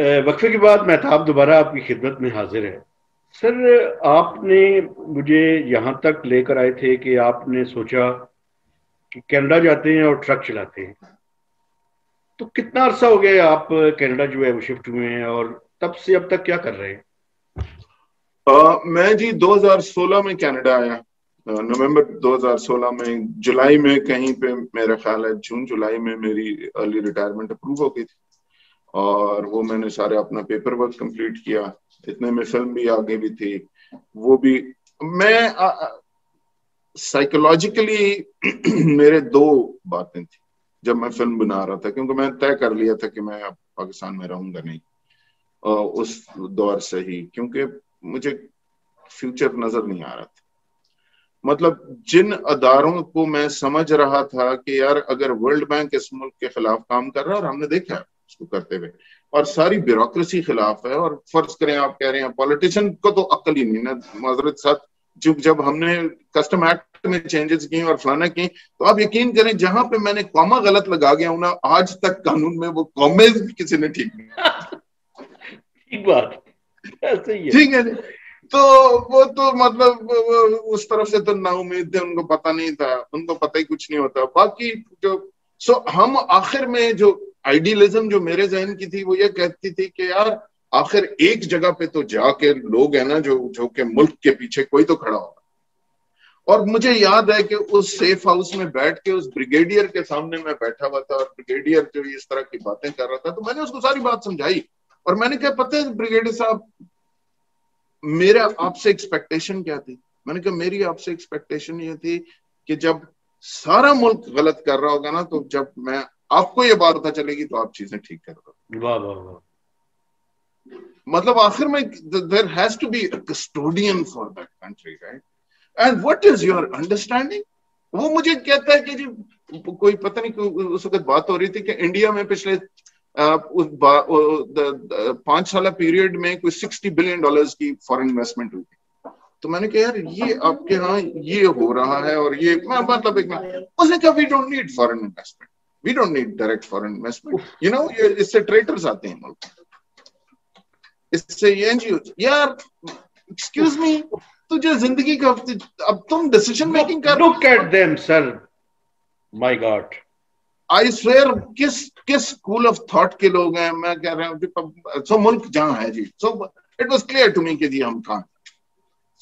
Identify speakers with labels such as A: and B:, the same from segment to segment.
A: वक्फे के बाद मेहताब दोबारा आपकी खिदमत में हाजिर है। सर आपने मुझे यहाँ तक लेकर आए थे कि आपने सोचा कि कनाडा जाते हैं और ट्रक चलाते हैं। तो कितना अरसा हो गया आप कनाडा जो है वो शिफ्ट हुए हैं और तब से अब तक क्या कर रहे हैं?
B: आ, मैं जी 2016 में कनाडा आया। नवंबर 2016 में जुलाई में कहीं पे मेरा ख्याल है जून जुलाई में मेरी अर्ली रिटायरमेंट अप्रूव हो गई थी। और वो मैंने सारे अपना पेपर वर्क कंप्लीट किया। इतने में फ़िल्म भी आगे भी थी। वो भी मैं साइकोलॉजिकली मेरे दो बातें थी जब मैं फ़िल्म बना रहा था, क्योंकि मैं तय कर लिया था कि मैं अब पाकिस्तान में रहूँगा नहीं। उस दौर से ही, क्योंकि मुझे फ्यूचर नज़र नहीं आ रहा था। मतलब जिन अदारों को मैं समझ रहा था कि यार अगर वर्ल्ड बैंक इस मुल्क के खिलाफ काम कर रहा है, और हमने देखा उसको करते हुए। और सारी ब्यूरोक्रेसी खिलाफ है और फ़र्ज़ करें आप कह रहे हैं पॉलिटिशियन को तो अक्ल ही नहीं ना माजरत साथ जब जब हमने कस्टम एक्ट में चेंजेस की और फलाना की तो आप यकीन करें जहाँ पे मैंने कॉमा गलत लगा गया हूँ ना आज तक कानून में वो कॉमे किसी ने ठीक
A: ठीक बात
B: ठीक है तो वो तो मतलब उस तरफ़ से तो ना उम्मीद थे उनको पता नहीं था। उनको पता ही कुछ नहीं होता। बाकी जो सो हम आखिर में जो आइडियलिज्म जो मेरे जहन की थी, वो ये कहती थी कि यार, आखिर एक जगह पे तो जाके लोग है ना, जो जो के मुल्क के पीछे कोई तो खड़ा होगा। और मुझे याद है कि उस सेफ़ हाउस में बैठ के उस ब्रिगेडियर के सामने मैं बैठा हुआ था, और ब्रिगेडियर जो इस तरह की बातें कर रहा था तो मैंने उसको सारी बात समझाई। और मैंने कहा, पता है ब्रिगेडियर साहब, मेरा आपसे एक्सपेक्टेशन क्या थी? मैंने कहा, मेरी आपसे एक्सपेक्टेशन ये थी कि जब सारा मुल्क गलत कर रहा होगा ना तो जब मैं आपको ये बात पता चलेगी तो आप चीज़ें ठीक कर दो। मतलब आखिर में there has to be custodian for that country right and what is your understanding वो मुझे कहता है कि जी कोई पता नहीं उस वक्त बात हो रही थी कि इंडिया में पिछले पाँच साल पीरियड में कोई सिक्सटी बिलियन डॉलर्स की फॉरेन इन्वेस्टमेंट हुई थी। तो मैंने कहा यार ये आपके यहाँ ये हो रहा है और ये मतलब एक उसने कहा we don't need foreign investment we don't need direct foreign investment you know इससे ट्रेडर्स आते हैं मुल्क इससे एनजीओ यार एक्सक्यूज मी तुझे ज़िंदगी का अब तुम डिसीज़न मेकिंग कर
A: look at them sir my god
B: I swear किस किस स्कूल ऑफ़ थॉट के लोग हैं? मैं कह रहा हूँ सो मुल्क जहाँ है जी। So it was clear to me कि जी हम कहाँ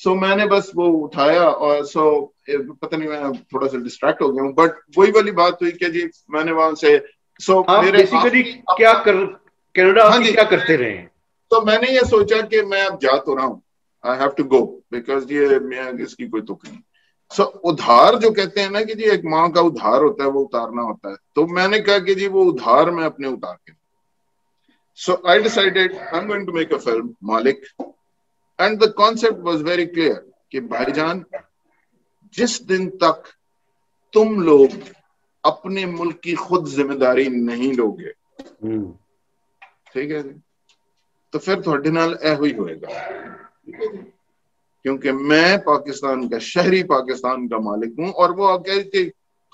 B: सो so, मैंने बस वो उठाया और सो so, पता नहीं मैं थोड़ा सा डिस्ट्रैक्ट हो गया हूँ बट वही वाली बात हुई कि जी मैंने वहाँ से सो
A: so, मेरे बेसिकली क्या कर कनाडा हाँ जी। क्या करते रहे?
B: तो मैंने ये सोचा कि मैं अब जा तो रहा हूँ I have to go because ये मैं इसकी कोई तुक नहीं। सो so, उधार जो कहते हैं ना कि जी एक माँ का उधार होता है वो उतारना होता है। तो मैंने कहा कि जी वो उधार मैं अपने उतार के so I decided I am going to make a film Maalik and the concept was very clear कि भाईजान जिस दिन तक तुम लोग अपने मुल्क की खुद ज़िम्मेदारी नहीं लोगे हम्म। ठीक है तो फिर थोड़े नाल एहो ही होएगा। क्योंकि मैं पाकिस्तान का शहरी पाकिस्तान का मालिक हूँ और वो कहते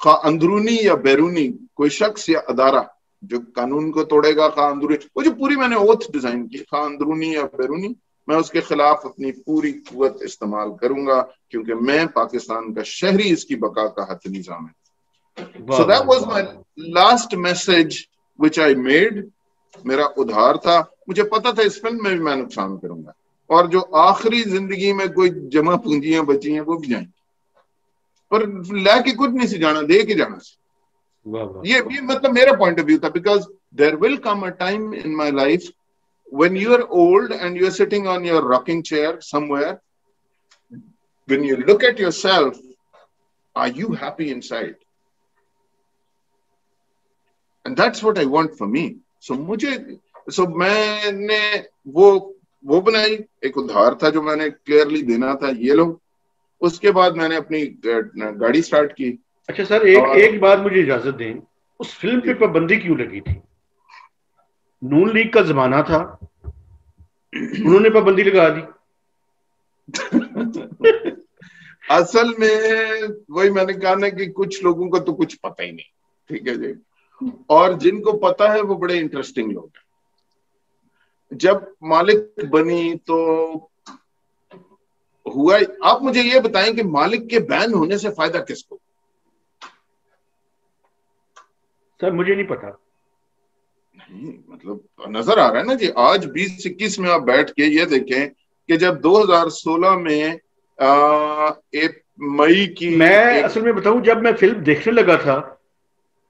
B: खा अंदरूनी या बैरूनी कोई शख्स या अदारा जो कानून को तोड़ेगा खा अंदरूनी। वो जो पूरी मैंने ओथ डिज़ाइन की खा अंदरूनी या बैरूनी मैं उसके खिलाफ अपनी पूरी कुत इस्तेमाल करूँगा क्योंकि मैं पाकिस्तान का शहरी इसकी बका का हथ निज़ाम है so that was my last message which I made मेरा उधार था। मुझे पता था इस फ़िल्म में भी मैं नुकसान करूँगा। और जो आखिरी ज़िंदगी में कोई जमा पूंजियाँ बची हैं वो भी जाएँगी। पर लेके कुछ नहीं सी जाना दे के जाना से। ये भी मतलब मेरा पॉइंट ऑफ़ व्यू था because there will come a time in my life when you're old and you're sitting on your rocking chair somewhere, when you look at yourself, are you happy inside? And that's what I want for me. So मुझे so मैंने वो वो बनाई एक उधार था जो मैंने क्लियरली देना था ये लो उसके बाद मैंने अपनी गाड़ी स्टार्ट की
A: अच्छा सर एक एक बात मुझे इजाजत दें उस फिल्म पे पाबंदी क्यों लगी थी नून लीग का जमाना था। उन्होंने पाबंदी लगा दी।
B: असल में वही मैंने कहा ना कि कुछ लोगों को तो कुछ पता ही नहीं। ठीक है जी। और जिनको पता है वो बड़े इंटरेस्टिंग लोग हैं। जब मालिक बनी तो हुआ आप मुझे ये बताएँ कि मालिक के बैन होने से फ़ायदा किसको?
A: सर मुझे नहीं पता।
B: मतलब नज़र आ रहा है ना जी आज बीस इक्कीस में आप बैठ के ये देखें कि जब 2016 में आ, एक मई की
A: मैं एक... असल में बताऊँ जब मैं फ़िल्म देखने लगा था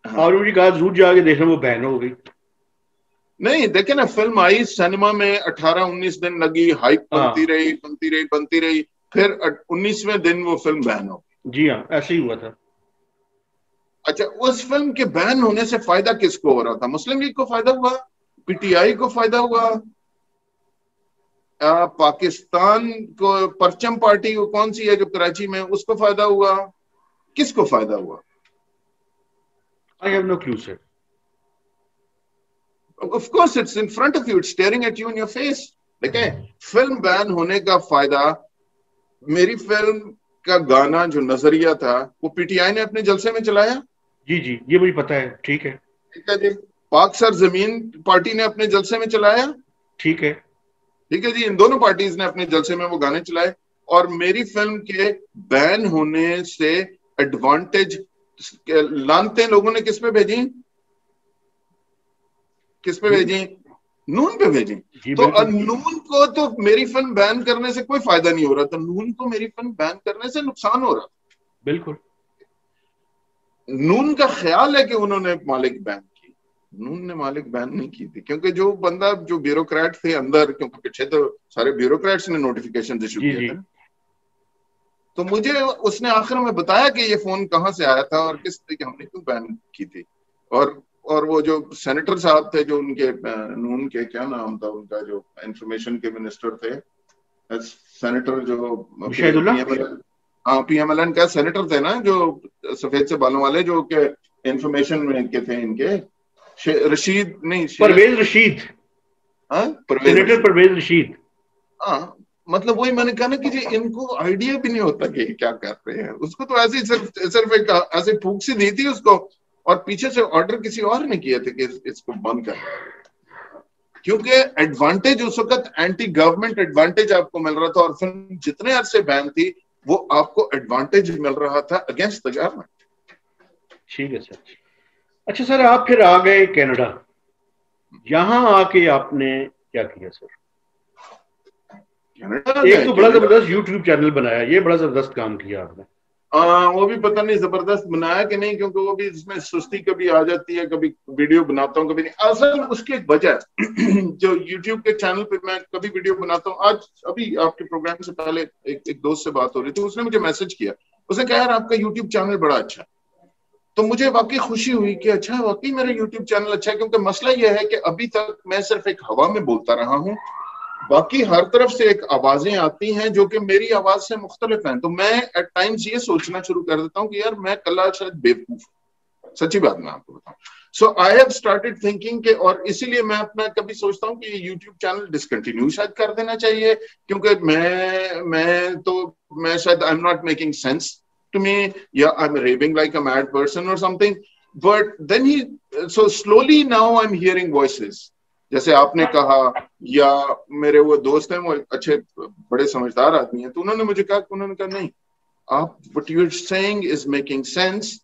A: हाँ। और मुझे कहा ज़रूर जाके देखना वो बैन हो गई
B: नहीं देखे ना फ़िल्म आई सिनेमा में 18-19 दिन लगी हाइप हाँ। बनती रही बनती रही बनती रही फिर 19वें दिन वो फ़िल्म बैन हो गई
A: जी हाँ ऐसे ही हुआ था
B: अच्छा उस फ़िल्म के बैन होने से फ़ायदा किसको हो रहा था? मुस्लिम लीग को फ़ायदा हुआ? पीटीआई को फ़ायदा हुआ? आ, पाकिस्तान को परचम पार्टी कौन सी है जो कराची में उसको फ़ायदा हुआ? किसको फ़ायदा हुआ?
A: I have no clue sir
B: of course it's in front of you it's staring at you in your face देखें फ़िल्म बैन होने का फ़ायदा मेरी फ़िल्म का गाना जो नज़रिया था वो पीटीआई ने अपने जलसे में चलाया?
A: जी जी ये मुझे पता है ठीक है।
B: ठीक है जी। पाक सर ज़मीन पार्टी ने अपने जलसे में चलाया?
A: ठीक है।
B: ठीक है जी इन दोनों पार्टीज़ ने अपने जलसे में वो गाने चलाए। और मेरी फ़िल्म के बैन होने से एडवांटेज लानते लोगों ने किस पे भेजी? किस पे भेजी? नून पे भेजी। तो नून को तो मेरी फ़िल्म बैन करने से कोई फ़ायदा नहीं हो रहा था नून को मेरी फ़िल्म बैन करने से नुकसान हो रहा।
A: बिल्कुल।
B: नून का ख्याल है कि उन्होंने मालिक बैन की। नून ने मालिक बैन नहीं की थी क्योंकि जो बंदा जो ब्यूरोक्रेट थे अंदर क्योंकि पीछे तो सारे ब्यूरोक्रेट्स ने नोटिफिकेशन इशू किया थे। तो मुझे उसने आखिर में बताया कि ये फ़ोन कहाँ से आया था और किस तरीके हमने क्यों बैन की थी। और और वो जो सेनेटर साहब थे जो उनके नून के क्या नाम था उनका जो इंफॉर्मेशन के मिनिस्टर थे? सेनेटर जो हाँ पीएमएलएन का सेनेटर थे ना जो सफ़ेद से बालों वाले जो के इंफॉर्मेशन में के थे इनके। रशीद नहीं
A: परवेज रशीद।
B: हाँ?
A: सेनेटर परवेज रशीद।
B: हाँ मतलब वही मैंने कहा ना कि जी इनको आइडिया भी नहीं होता कि क्या कर रहे हैं। उसको तो ऐसे सिर्फ़ सिर्फ़ एक ऐसे फूक सी दी थी उसको। और पीछे से ऑर्डर किसी और ने किए थे कि इसको बंद कर क्योंकि एडवांटेज उस वक्त एंटी गवर्नमेंट एडवांटेज आपको मिल रहा था और फ़िल्म जितने अरसे बैन थी वो आपको एडवांटेज मिल रहा था अगेंस्ट द गवर्नमेंट
A: ठीक है सर। अच्छा सर आप फिर आ गए कनाडा। यहाँ आके आपने क्या किया सर? एक तो बड़ा ज़बरदस्त यूट्यूब चैनल बनाया ये बड़ा ज़बरदस्त काम किया आपने।
B: आ, वो भी पता नहीं ज़बरदस्त बनाया कि नहीं क्योंकि वो भी इसमें सुस्ती कभी आ जाती है कभी वीडियो बनाता हूँ कभी नहीं। असल उसकी एक वजह जो यूट्यूब के चैनल पे मैं कभी वीडियो बनाता हूँ आज अभी आपके प्रोग्राम से पहले एक, एक दोस्त से बात हो रही थी उसने मुझे मैसेज किया। उसने कहा यार आपका यूट्यूब चैनल बड़ा अच्छा है। तो मुझे वाकई खुशी हुई कि अच्छा है वाकई मेरा यूट्यूब चैनल अच्छा है क्योंकि मसला यह है कि अभी तक मैं सिर्फ़ एक हवा में बोलता रहा हूँ बाकी हर तरफ़ से एक आवाज़ें आती हैं जो कि मेरी आवाज़ से मुख्तलिफ़ हैं। तो मैं एट टाइम्स ये सोचना शुरू कर देता हूँ कि यार मैं कल शायद बेवकूफ़ सच्ची बात मैं आपको बताऊँ। So I have started thinking के और इसीलिए मैं अपना कभी सोचता हूँ कि यूट्यूब चैनल डिसकंटिन्यू शायद कर देना चाहिए, क्योंकि मैं मैं तो मैं शायद I am not making sense to me या I am raving like a mad person और something but then he so slowly now I am hearing voices जैसे आपने कहा या मेरे वो दोस्त हैं वो अच्छे बड़े समझदार आदमी हैं तो उन्होंने मुझे कहा उन्होंने कहा नहीं आप what you saying is making sense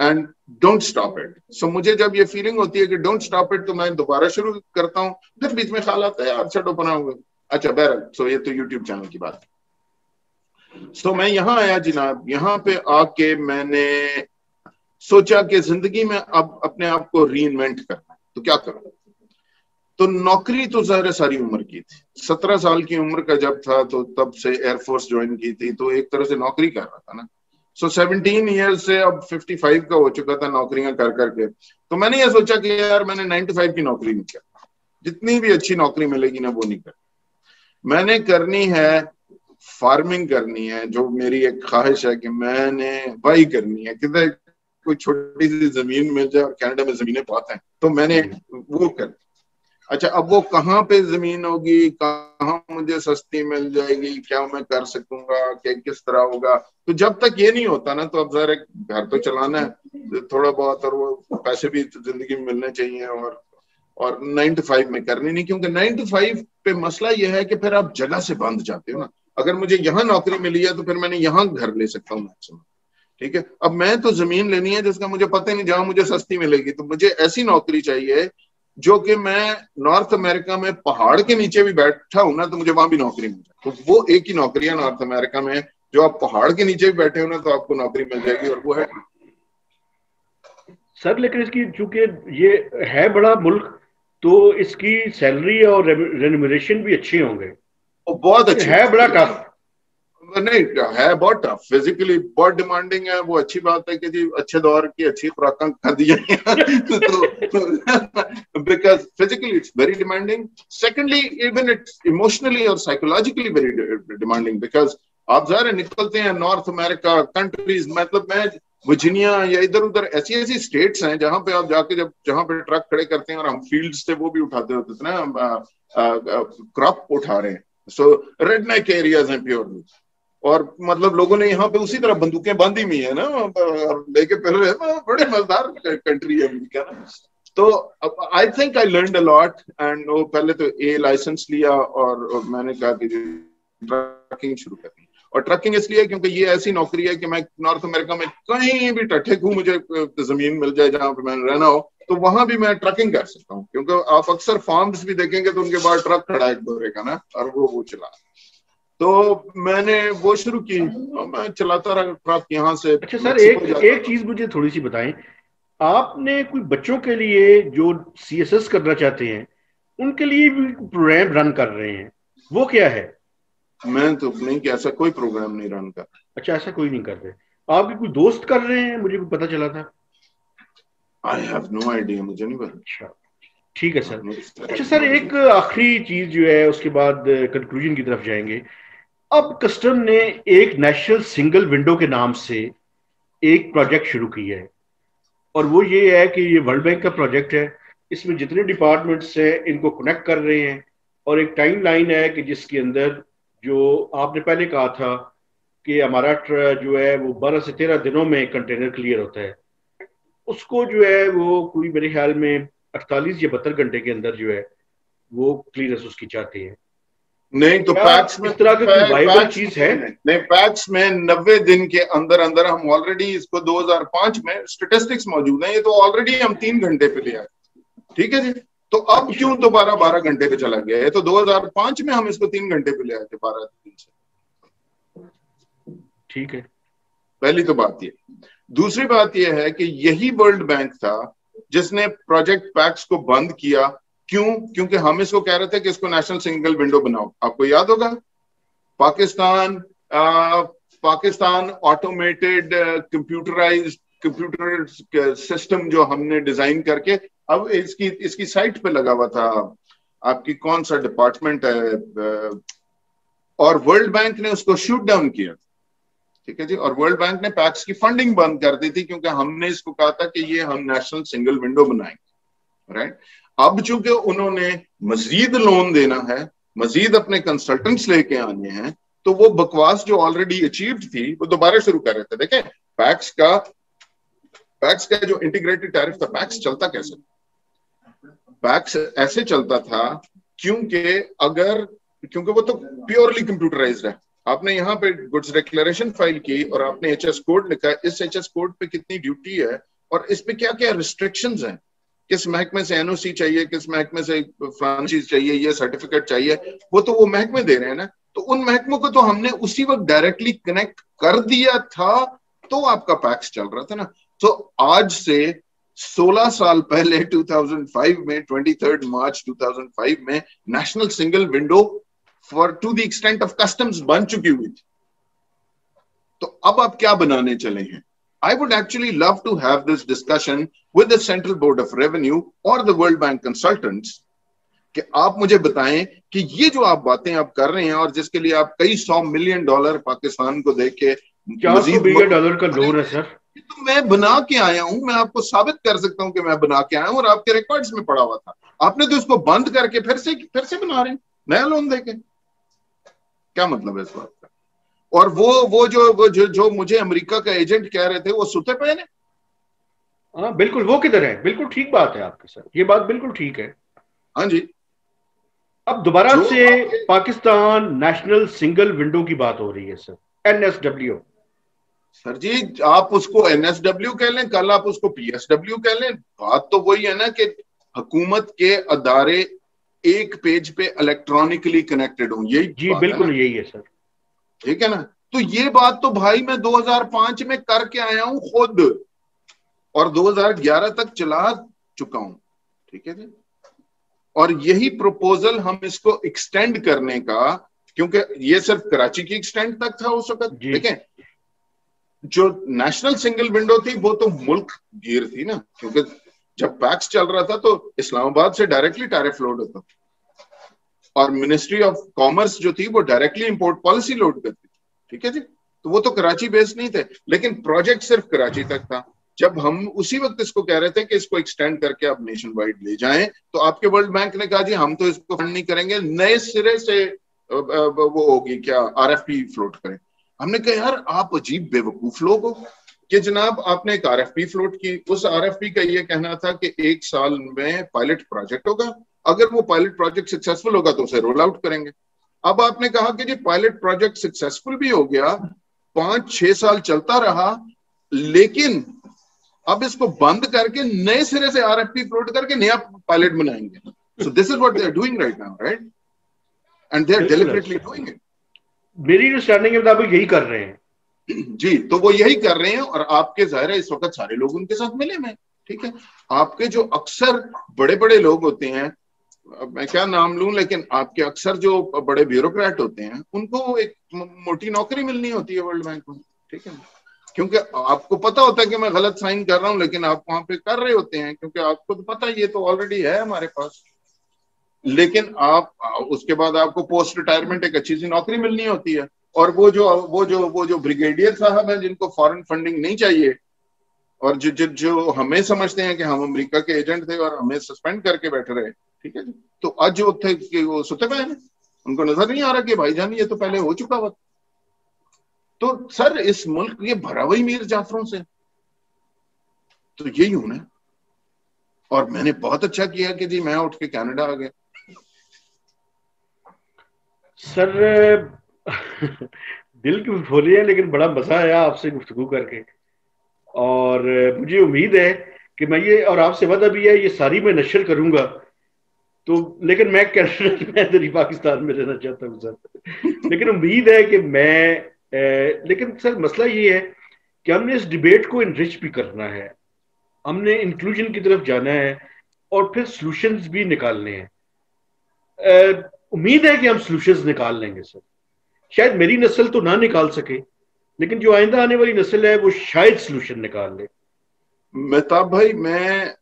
B: and don't stop it so मुझे जब ये फीलिंग होती है कि डोंट स्टॉप इट तो मैं दोबारा शुरू करता हूँ। फिर बीच में ख्याल आता है यार छो बनाऊँगा अच्छा बहरहाल सो ये तो यूट्यूब चैनल की बात सो so, मैं यहाँ आया जनाब यहाँ पे आके मैंने सोचा कि ज़िंदगी में अब अपने आप को री इन्वेंट करना तो क्या करूँ? तो नौकरी तो ज़ाहिर सारी उम्र की थी। सत्रह साल की उम्र का जब था तो तब से एयरफोर्स ज्वाइन की थी तो एक तरह से नौकरी कर रहा था ना। सो सेवनटीन ईयर से अब फिफ्टी फाइव का हो चुका था नौकरियाँ कर करके। तो मैंने ये सोचा कि यार, मैंने नाइन्टी फाइव की नौकरी नहीं करना। जितनी भी अच्छी नौकरी मिलेगी ना, वो नहीं करनी। मैंने करनी है फ़ार्मिंग करनी है, जो मेरी एक ख्वाहिश है कि मैंने बाई करनी है। किधर कोई छोटी सी ज़मीन मिल जाए और कनाडा में जमीनें पाते हैं तो मैंने वो कर अच्छा अब वो कहाँ पे ज़मीन होगी? कहाँ मुझे सस्ती मिल जाएगी? क्या मैं कर सकूँगा? क्या, किस तरह होगा? तो जब तक ये नहीं होता ना तो अब जरा घर तो चलाना है। थोड़ा बहुत और वो पैसे भी तो ज़िंदगी में मिलने चाहिए और और नाइन टू फाइव में करनी नहीं, क्योंकि नाइन टू फाइव पे मसला यह है कि फिर आप जगह से बंद जाते हो ना। अगर मुझे यहाँ नौकरी मिली है तो फिर मैंने यहाँ घर ले सकता हूँ मैक्सिमम ठीक है? अब मैं तो ज़मीन लेनी है जिसका मुझे पता नहीं, जहाँ मुझे सस्ती मिलेगी। तो मुझे ऐसी नौकरी चाहिए जो कि मैं नॉर्थ अमेरिका में पहाड़ के नीचे भी बैठा हूँ ना तो मुझे वहाँ भी नौकरी मिल जाए। तो वो एक ही नौकरी है नॉर्थ अमेरिका में। जो आप पहाड़ के नीचे भी बैठे हो ना तो आपको नौकरी मिल जाएगी और वो है।
A: सर लेकिन इसकी चूँकि ये है बड़ा मुल्क तो इसकी सैलरी और रेनुमरेशन भी अच्छे होंगे।
B: बहुत अच्छे
A: है बड़ा टफ
B: नहीं, है बहुत टफ फिजिकली बहुत डिमांडिंग है. वो अच्छी बात है कि जी अच्छे दौर की अच्छी खुराक खा दी तो because physically it's very demanding secondly even it's emotionally और साइकोलॉजिकली वेरी डिमांडिंग बिकॉज़ आप ज़ाहिर निकलते हैं नॉर्थ अमेरिका कंट्रीज़ मतलब मैं वर्जीनिया या इधर उधर ऐसी ऐसी स्टेट्स हैं जहाँ पे आप जाके जब, जहाँ पे ट्रक खड़े करते हैं और हम फ़ील्ड से वो भी उठाते होते थे ना क्रॉप उठा रहे हैं। सो रेड नेक एरियाज़ हैं प्योरली और मतलब लोगों ने यहाँ पे उसी तरह बंदूकें बांधी हुई है ना लेके फिर रहे बड़े मज़ेदार कंट्री है अमेरिका ना। तो I think I learn a lot and वो पहले तो ए लाइसेंस लिया और, मैंने कहा कि ट्रकिंग शुरू कर दी। और ट्रकिंग इसलिए क्योंकि ये ऐसी नौकरी है कि मैं नॉर्थ अमेरिका में कहीं भी टट्ठे खू मुझे ज़मीन मिल जाए जहाँ पे मैंने रहना हो तो वहाँ भी मैं ट्रकिंग कर सकता हूँ। क्योंकि आप अक्सर फार्म्स भी देखेंगे तो उनके बाद ट्रक खड़ा है एक बोरे का ना? और वो वो चला। तो मैंने वो शुरू की मैं चलाता रहा ट्रक यहाँ से
A: अच्छा सर एक एक चीज़ मुझे थोड़ी सी बताएँ। आपने कोई बच्चों के लिए जो सी एस एस करना चाहते हैं उनके लिए भी प्रोग्राम रन कर रहे हैं वो क्या है?
B: मैं तो नहीं कि ऐसा कोई प्रोग्राम नहीं रन कर।
A: अच्छा ऐसा कोई नहीं कर रहे आपके कोई दोस्त कर रहे हैं? मुझे पता चला था?
B: आई हैव नो आइडिया मुझे नहीं पता।
A: अच्छा ठीक है सर। अच्छा सर एक आखिरी चीज़ जो है उसके बाद कंक्लूजन की तरफ़ जाएँगे। अब कस्टम ने एक नेशनल सिंगल विंडो के नाम से एक प्रोजेक्ट शुरू किया है। और वो ये है कि ये वर्ल्ड बैंक का प्रोजेक्ट है। इसमें जितने डिपार्टमेंट्स हैं, इनको कनेक्ट कर रहे हैं। और एक टाइम लाइन है कि जिसके अंदर जो आपने पहले कहा था कि हमारा जो है, वो बारह से तेरह दिनों में कंटेनर क्लियर होता है। उसको जो है, वो कोई मेरे ख्याल में अड़तालीस या बहत्तर घंटे के अंदर जो है, वो क्लियरेंस उसकी चाहती है।
B: नहीं तो पैक्स में तरह की चीज़ है। नहीं पैक्स में नब्बे दिन के अंदर अंदर हम ऑलरेडी इसको 2005 में स्टेटिस्टिक्स मौजूद है ये तो ऑलरेडी हम तीन घंटे पे ले आए। ठीक है जी? तो अब क्यों दोबारा बारह घंटे पे चला गया? है तो 2005 में हम इसको तीन घंटे पे ले आए थे बारह दिन से।
A: ठीक है।
B: पहली तो बात ये। दूसरी बात यह है कि यही वर्ल्ड बैंक था जिसने प्रोजेक्ट पैक्स को बंद किया क्यों? क्योंकि हम इसको कह रहे थे कि इसको नेशनल सिंगल विंडो बनाओ। आपको याद होगा? पाकिस्तान आ, Pakistan automated computerize computer system जो हमने डिज़ाइन करके अब इसकी इसकी साइट पे लगा हुआ था। आपकी कौन सा डिपार्टमेंट है? और वर्ल्ड बैंक ने उसको शूट डाउन किया। ठीक है जी? और वर्ल्ड बैंक ने पैक्स की फंडिंग बंद कर दी थी क्योंकि हमने इसको कहा था कि ये हम नेशनल सिंगल विंडो बनाएँगे। राइट अब चूँकि उन्होंने मजीद लोन देना है, मजीद अपने कंसल्टेंट्स लेके आने हैं तो वो बकवास जो ऑलरेडी अचीव्ड थी, वो दोबारा शुरू कर रहे थे। देखें पैक्स का पैक्स का जो इंटीग्रेटेड टैरिफ था पैक्स चलता कैसे? पैक्स ऐसे चलता था, क्योंकि अगर, क्योंकि वो तो प्योरली कंप्यूटराइज्ड है। आपने यहाँ पे गुड्स डिक्लेरेशन फ़ाइल की और आपने एच एस कोड लिखा, इस एच एस कोड पे कितनी ड्यूटी है और इस पे क्या क्या रिस्ट्रिक्शंस हैं? किस महकमे से एनओसी चाहिए, किस महकमे से फ्रांचीज चाहिए, ये सर्टिफिकेट चाहिए, वो तो वो महकमे दे रहे हैं ना। तो उन महकमों को तो हमने उसी वक्त डायरेक्टली कनेक्ट कर दिया था तो आपका पैक्स चल रहा था ना। तो आज से 16 साल पहले 2005 में 23 मार्च 2005 में national single window for to the extent of customs बन चुकी हुई थी। तो अब आप क्या बनाने चले हैं? I would actually love to have this discussion with the Central Board of Revenue or the World Bank consultants कि आप मुझे बताएँ कि ये जो आप बातें आप कर रहे हैं और जिसके लिए आप कई सौ मिलियन डॉलर पाकिस्तान को दे के
A: बिलियन डॉलर का लोन है सर?
B: तो मैं बना के आया हूँ मैं आपको साबित कर सकता हूँ कि मैं बना के आया हूँ और आपके रिकॉर्ड्स में पड़ा हुआ था। आपने तो इसको बंद करके फिर से फिर से बना रहे हैं नया लोन देके क्या मतलब है इस बात? और वो वो जो वो जो जो मुझे अमेरिका का एजेंट कह रहे थे वो सुते पे ने?
A: हाँ बिल्कुल वो किधर है? बिल्कुल ठीक बात है आपके सर ये बात बिल्कुल ठीक है।
B: हाँ जी।
A: अब दोबारा से पाकिस्तान नेशनल सिंगल विंडो की बात हो रही है सर। एनएसडब्ल्यू।
B: सर जी आप उसको एनएसडब्ल्यू कह लें कल आप उसको पीएसडब्ल्यू कह लें। बात तो वही है ना कि हुकूमत के अदारे एक पेज पे इलेक्ट्रॉनिकली कनेक्टेड हूँ। यही
A: जी बिल्कुल यही है सर।
B: ठीक है ना? तो ये बात तो भाई मैं 2005 में करके आया हूँ खुद। और 2011 तक चला चुका हूँ। ठीक है जी? और यही प्रपोजल हम इसको एक्सटेंड करने का क्योंकि ये सिर्फ़ कराची की एक्सटेंड तक था उस वक्त ठीक है? जो नेशनल सिंगल विंडो थी वो तो मुल्क गिर थी ना क्योंकि जब पैक्स चल रहा था तो इस्लामाबाद से डायरेक्टली टैरिफ लोड होता और मिनिस्ट्री ऑफ़ कॉमर्स जो थी, वो डायरेक्टली इंपोर्ट पॉलिसी लोड करती थी। ठीक है जी? तो वो तो कराची बेस्ड नहीं थे, लेकिन प्रोजेक्ट सिर्फ़ कराची तक था। जब हम उसी वक्त इसको कह रहे थे कि इसको एक्सटेंड करके आप नेशन वाइड ले जाएँ तो आपके वर्ल्ड बैंक ने कहा, जी, हम तो इसको फंड नहीं करेंगे। नए सिरे से वो होगी क्या? आरएफपी फ्लोट करें। हमने कहा, यार, आप अजीब बेवकूफ़ लोग हो कि जनाब, आपने एक आरएफपी फ्लोट की। उस आरएफपी का ये कहना था कि एक साल में पायलट प्रोजेक्ट होगा। अगर वो पायलट प्रोजेक्ट सक्सेसफुल होगा तो उसे रोल आउट करेंगे। अब आपने कहा कि जी पायलट प्रोजेक्ट सक्सेसफुल भी हो गया पाँच छह साल चलता रहा लेकिन अब इसको बंद करके नए सिरे से आर एफ़ आरएफपी फ्लोट करके नया पायलट बनाएँगे। So this is what they are doing right now right and they are deliberately doing it
A: मेरी अंडरस्टैंडिंग के मुताबिक यही कर रहे हैं
B: जी तो वो यही कर रहे हैं और आपके ज़ाहिर है इस वक्त सारे लोग उनके साथ मिले में ठीक है? आपके जो अक्सर बड़े बड़े लोग होते हैं मैं क्या नाम लूँ, लेकिन आपके अक्सर जो बड़े ब्यूरोक्रेट होते हैं, उनको एक मोटी नौकरी मिलनी होती है वर्ल्ड बैंक में ठीक है क्योंकि आपको पता होता है कि मैं गलत साइन कर रहा हूँ, लेकिन आप वहाँ पे कर रहे होते हैं, क्योंकि आपको तो पता ये तो ऑलरेडी है हमारे पास। लेकिन आप, उसके बाद आपको पोस्ट रिटायरमेंट एक अच्छी सी नौकरी मिलनी होती है, और वो जो वो जो वो जो ब्रिगेडियर साहब है, जिनको फॉरेन फंडिंग नहीं चाहिए, और जो जो हमें समझते हैं कि हम अमेरिका के एजेंट थे, और हमें सस्पेंड करके बैठे रहे ठीक है तो आज जो थे कि वो सुते हुए हैं, उनको नज़र नहीं आ रहा कि भाईजान, ये तो पहले हो चुका हुआ तो सर, इस मुल्क ये भरा हुई मीर जाफरों से। तो यही हूँ। ना और मैंने बहुत अच्छा किया कि जी, मैं उठ के कनाडा आ गया।
A: सर, दिल की बोली है, लेकिन बड़ा मज़ा आया आपसे गुफ्तगु करके। और मुझे उम्मीद है कि मैं ये, और आपसे वादा भी है, ये सारी मैं नशर करूँगा। तो लेकिन मैं कनाडा मैं पाकिस्तान में रहना चाहता हूँ सर। लेकिन उम्मीद है कि मैं ए, लेकिन सर मसला ये है कि हमने इस डिबेट को इनरिच भी करना है। हमने इंक्लूजन की तरफ़ जाना है और फिर सोल्यूशंस भी निकालने हैं। उम्मीद है कि हम सोल्यूशन निकाल लेंगे सर। शायद मेरी नस्ल तो ना निकाल सके लेकिन जो आइंदा आने वाली नस्ल है वो शायद सोल्यूशन निकाल ले।
B: मेहताब भाई मैं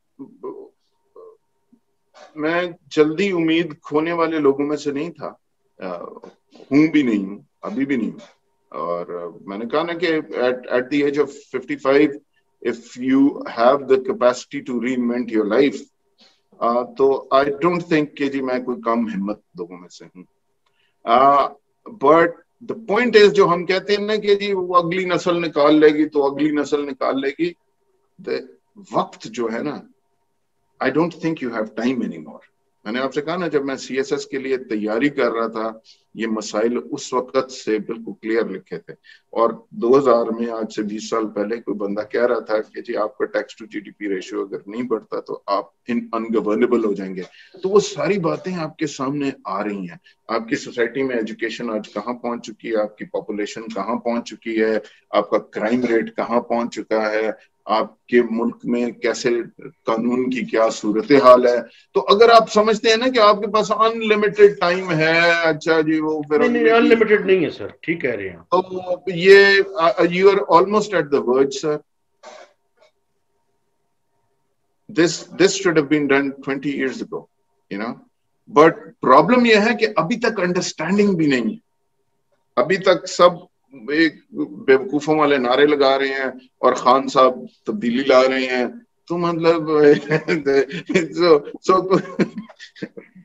B: मैं जल्दी उम्मीद खोने वाले लोगों में से नहीं था। हूँ भी नहीं हूँ, अभी भी नहीं हूँ। और मैंने कहा ना कि at at the age of 55 if you have the capacity to reinvent your life तो आई डोंट थिंक कि जी मैं कोई कम हिम्मत लोगों में से हूँ। बट द पॉइंट इज़ जो हम कहते हैं ना कि जी वो अगली नस्ल निकाल लेगी तो अगली नस्ल निकाल लेगी। वक्त जो है ना I don't think you have time any more मैंने आपसे कहा ना, जब मैं सी एस एस के लिए तैयारी कर रहा था, ये मसाइल उस वक्त से बिल्कुल क्लियर लिखे थे। और 2000 में आज से 20 साल पहले कोई बंदा कह रहा था कि जी, आपका टैक्स टू जीडीपी रेशियो अगर नहीं बढ़ता तो आप इन अनगवर्नेबल हो जाएँगे। तो वो सारी बातें आपके सामने आ रही हैं। आपकी सोसाइटी में एजुकेशन आज कहाँ पहुँच चुकी है? आपकी पॉपुलेशन कहाँ पहुँच चुकी है? आपका क्राइम रेट कहाँ पहुँच चुका है? आपके मुल्क में कैसे कानून की क्या सूरत हाल है? तो अगर आप समझते हैं ना कि आपके पास अनलिमिटेड टाइम है अच्छा जी वो
A: फिर अनलिमिटेड नहीं है सर ठीक कह रहे हैं
B: तो ये you are almost at the word sir this this should have been done 20 years ago you know but problem यह है कि अभी तक अंडरस्टैंडिंग भी नहीं है। अभी तक सब एक बेवकूफों वाले नारे लगा रहे हैं और खान साहब तब्दीली ला रहे हैं। तो मतलब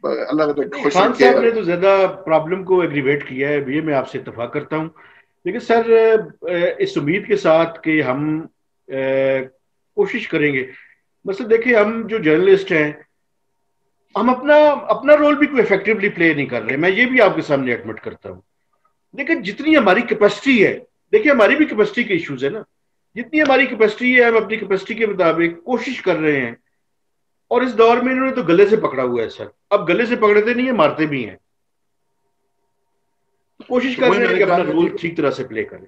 A: अल्लाह खान साहब ने तो ज़्यादा प्रॉब्लम को एग्रीवेट किया है ये मैं आपसे इतफाक करता हूँ। लेकिन सर इस उम्मीद के साथ कि हम कोशिश करेंगे। मतलब देखिए हम जो जर्नलिस्ट हैं हम अपना अपना रोल भी कोई इफेक्टिवली प्ले नहीं कर रहे। मैं ये भी आपके सामने एडमिट करता हूँ। लेकिन जितनी हमारी कैपेसिटी है देखिए हमारी भी कैपेसिटी के इश्यूज़ है ना। जितनी हमारी कैपेसिटी है हम अपनी कैपेसिटी के मुताबिक कोशिश कर रहे हैं। और इस दौर में इन्होंने तो गले से पकड़ा हुआ है सर। अब गले से पकड़ते नहीं है मारते भी हैं। कोशिश कर रहे हैं कि अपना रोल ठीक तरह से प्ले करें।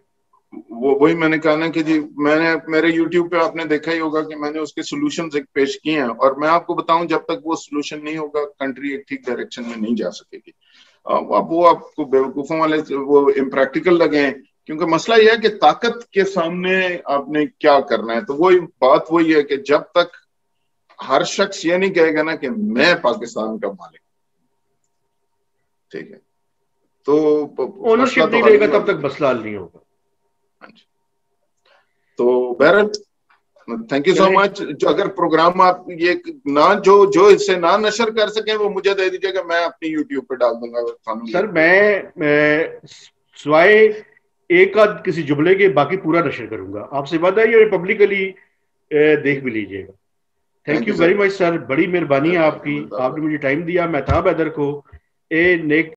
B: वो वही मैंने कहा ना कि जी मैंने मेरे YouTube पे आपने देखा ही होगा कि मैंने उसके सोल्यूशन एक पेश किए हैं। और मैं आपको बताऊँ जब तक वो सोल्यूशन नहीं होगा कंट्री एक ठीक डायरेक्शन में नहीं जा सकेगी। अब वो आपको बेवकूफों वाले वो इम्प्रैक्टिकल लगे हैं क्योंकि मसला यह है कि ताकत के सामने आपने क्या करना है। तो वही बात वही है कि जब तक हर शख्स ये नहीं कहेगा ना कि मैं पाकिस्तान का मालिक ठीक है?
A: तो ओनरशिप तो नहीं रहेगा तब तक मसला हल नहीं होगा। हाँ
B: तो बहरल थैंक यू सो मच जो अगर प्रोग्राम आप ये ना जो जो इससे ना नशर कर सके वो मुझे दे दीजिएगा मैं अपनी यूट्यूब पे डाल दूँगा
A: सर मैं, मैं स्वाय एक आध किसी जुमले के बाकी पूरा नशर करूँगा। आपसे वादा है ये पब्लिकली देख भी लीजिएगा। Thank you very much sir बड़ी मेहरबानी है आपकी। आपने मुझे टाइम दिया। मैं था बैदर को। ए नेक